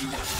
Blood.